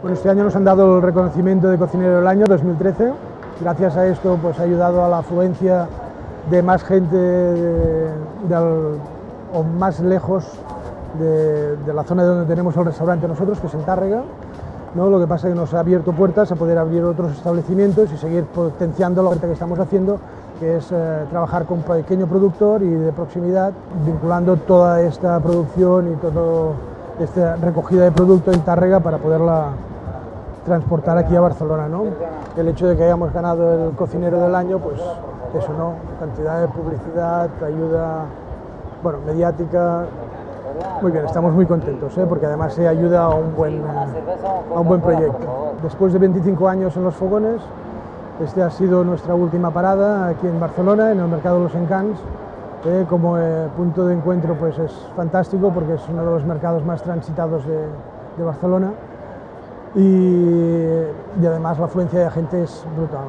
Bueno, este año nos han dado el reconocimiento de Cocinero del Año 2013. Gracias a esto pues, ha ayudado a la afluencia de más gente o más lejos de, de, la zona donde tenemos el restaurante nosotros, que es en Tárrega. ¿no? Lo que pasa es que nos ha abierto puertas a poder abrir otros establecimientos y seguir potenciando la oferta que estamos haciendo, que es eh, trabajar con pequeño productor y de proximidad, vinculando toda esta producción y toda esta recogida de producto en Tárrega para poderla transportar aquí a Barcelona. ¿no? El hecho de que hayamos ganado el cocinero del año, pues eso, ¿no? Cantidad de publicidad, ayuda bueno, mediática. Muy bien, estamos muy contentos, ¿eh? porque además se ayuda a un, buen, a un buen proyecto. Después de 25 años en los fogones, este ha sido nuestra última parada aquí en Barcelona, en el Mercado de los Encants. Eh, como eh, punto de encuentro pues es fantástico porque es uno de los mercados más transitados de, Barcelona y, además la afluencia de gente es brutal.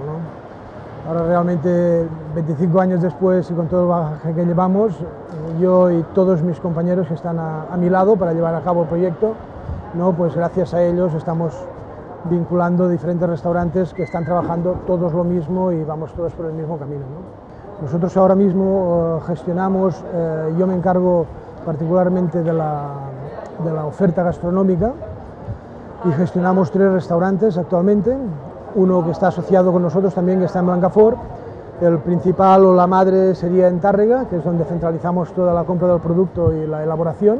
Ahora realmente 25 años después y con todo el bagaje que llevamos, yo y todos mis compañeros que están a, a, mi lado para llevar a cabo el proyecto, ¿no? pues gracias a ellos estamos vinculando diferentes restaurantes que están trabajando todos lo mismo y vamos todos por el mismo camino. ¿no? Nosotros ahora mismo uh, gestionamos, uh, yo me encargo particularmente de la, de la oferta gastronómica y gestionamos tres restaurantes actualmente, uno que está asociado con nosotros también, que está en Blancafort, el principal o la madre sería en Tárrega, que es donde centralizamos toda la compra del producto y la elaboración,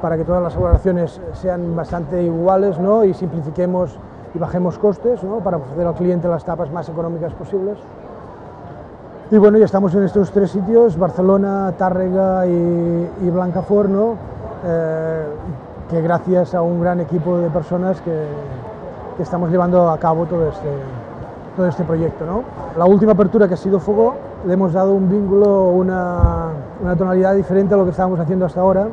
para que todas las elaboraciones sean bastante iguales ¿no? y simplifiquemos y bajemos costes ¿no? para ofrecer al cliente las tapas más económicas posibles. Y bueno, ya estamos en estos tres sitios, Barcelona, Tárrega y, y Blancafort, ¿no? Eh, que gracias a un gran equipo de personas que, que, estamos llevando a cabo todo este, todo este proyecto. ¿no? La última apertura que ha sido Fogo, le hemos dado un vínculo, una, una tonalidad diferente a lo que estábamos haciendo hasta ahora,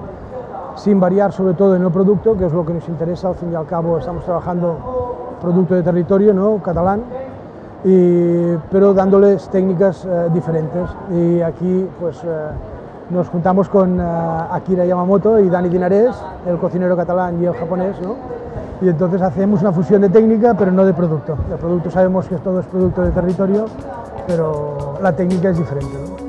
sin variar sobre todo en el producto, que es lo que nos interesa, al fin y al cabo estamos trabajando producto de territorio ¿no? catalán, pero dándoles técnicas eh, diferentes. Y aquí pues, eh, nos juntamos con eh, Akira Yamamoto y Dani Dinares, el cocinero catalán y el japonés, ¿no? y entonces hacemos una fusión de técnica, pero no de producto. El producto sabemos que todo es producto de territorio, pero la técnica es diferente.